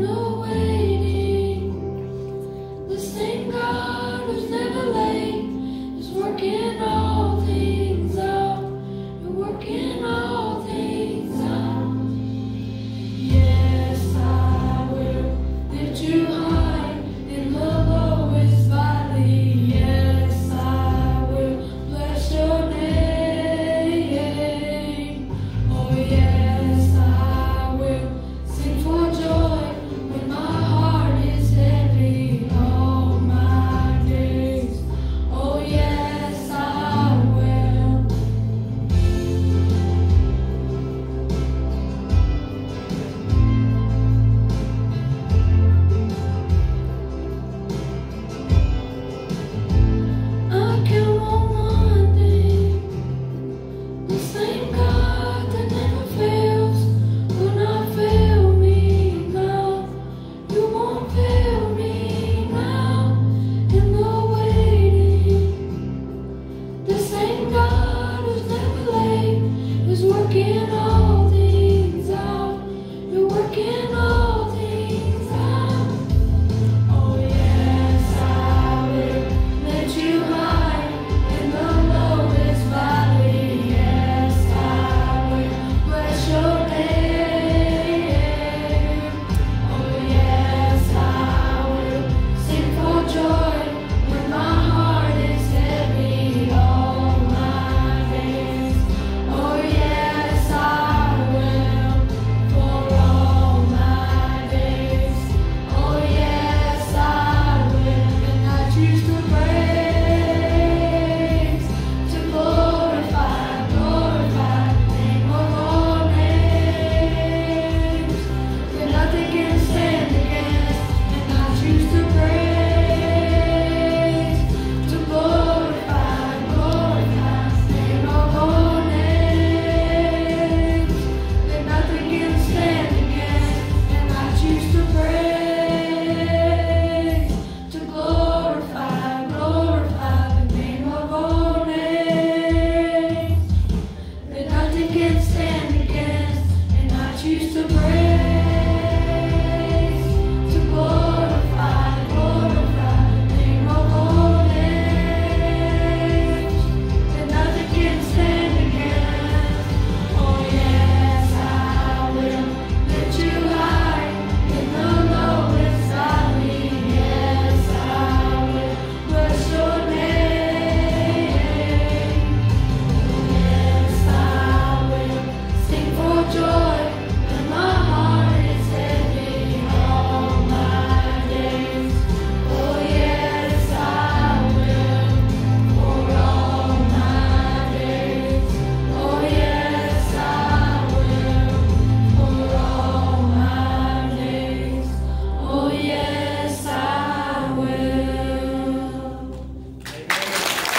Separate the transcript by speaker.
Speaker 1: No way.